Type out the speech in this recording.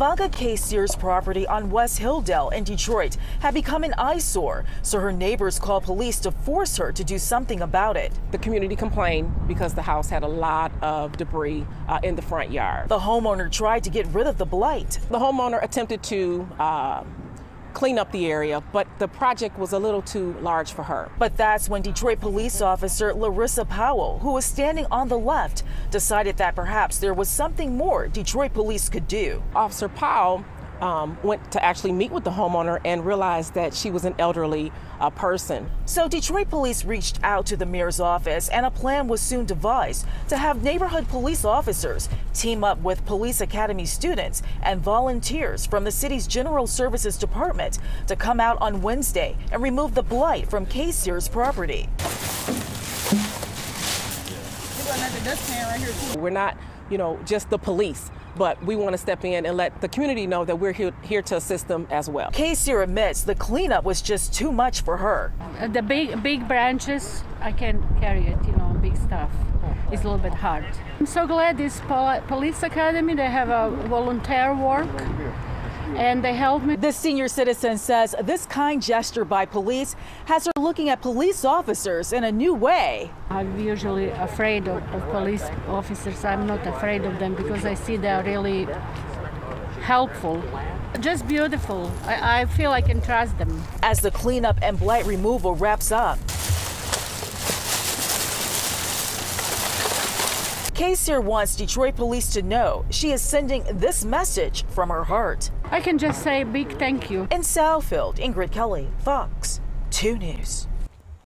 Ivanka Kacir's property on West Hilldale in Detroit had become an eyesore, so her neighbors called police to force her to do something about it. The community complained because the house had a lot of debris uh, in the front yard. The homeowner tried to get rid of the blight. The homeowner attempted to uh, clean up the area, but the project was a little too large for her. But that's when Detroit police officer Larissa Powell, who was standing on the left, decided that perhaps there was something more Detroit police could do. Officer Powell um, went to actually meet with the homeowner and realized that she was an elderly uh, person. So Detroit police reached out to the mayor's office and a plan was soon devised to have neighborhood police officers team up with police academy students and volunteers from the city's general services department to come out on Wednesday and remove the blight from Kacir's property. We're not, you know, just the police but we want to step in and let the community know that we're here, here to assist them as well. Kacir admits the cleanup was just too much for her. Uh, the big big branches, I can't carry it, you know, big stuff. It's a little bit hard. I'm so glad this police academy they have a volunteer work and they helped me. This senior citizen says this kind gesture by police has her looking at police officers in a new way. I'm usually afraid of, of police officers. I'm not afraid of them because I see they're really helpful. Just beautiful. I, I feel I can trust them. As the cleanup and blight removal wraps up, Kacir wants Detroit police to know she is sending this message from her heart. I can just say a big thank you. In Southfield, Ingrid Kelly, Fox 2 News.